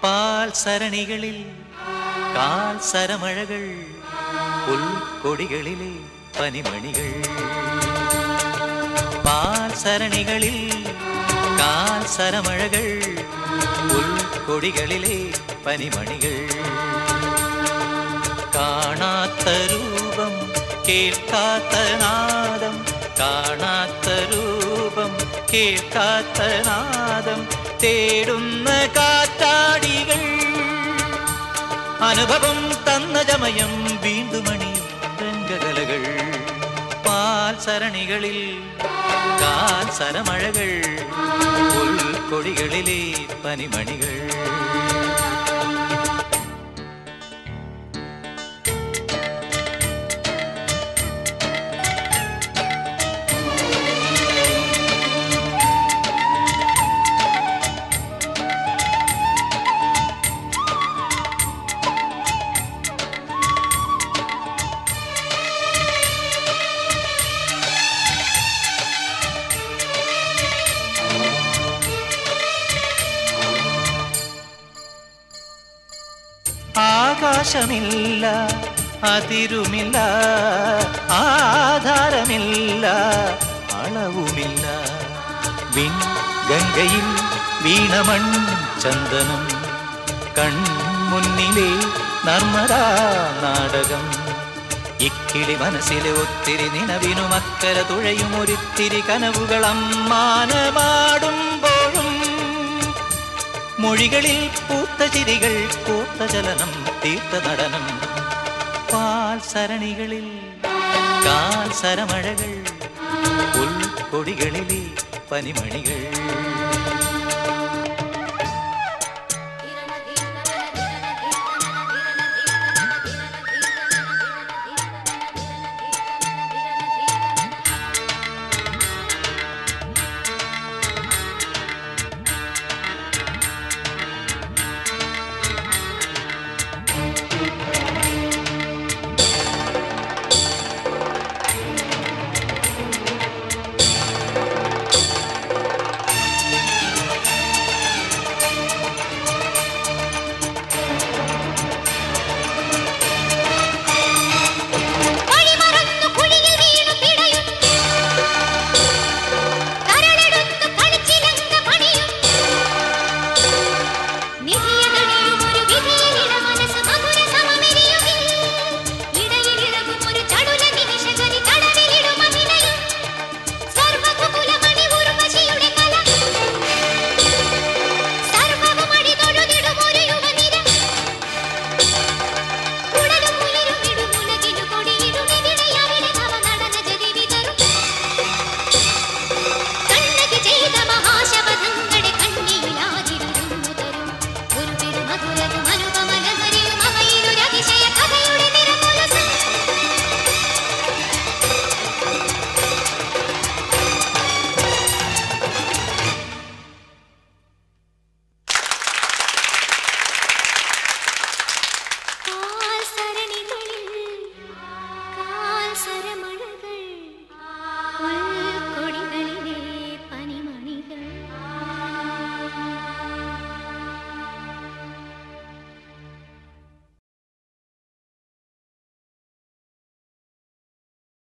பால் சரணிகளில் கால் சரமழகள் புல் கொடிகளிலே பனிமணிகள் பால் சரணிகளில் கால் சரமழகள் புல் கொடிகளிலே பனிமணிகள் കാണാത്ത രൂപം കേൾക്കാത്ത നാദം കാണാത്ത രൂപം കേൾക്കാത്ത നാദം തേടുന്ന കാറ്റാടികൾ அனுபவம் தன்னஜமயம் வீண்டுமணியும் ரங்ககலகள் பால் சரணிகளில் கால் சரமழகள். கொடிகளிலே பனிமணிகள். ആകാശമില്ല അതിരുമില്ല ആധാരമില്ല അളവുമില്ല. വിൺ ഗംഗയിൽ വീണമൺ ചന്ദനം കൺമുന്നിലെ നർമ്മദാ നാടകം. ഇക്കിളി മനസ്സിലെ ഒത്തിരി നിലവിനും അക്കര തുഴയും ഒരിത്തിരി കനവുകൾ അമ്മാനമാടുമ്പോഴും மொழிகளில் பூத்த சிரிகள் பூத்த ஜலனம் தீர்த்த நடனம். பால் சரணிகளில் கால் சரமழகள் புல் கொடிகளிலே பனிமணிகள்.